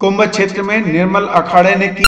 कुंभ क्षेत्र में निर्मल अखाड़े ने की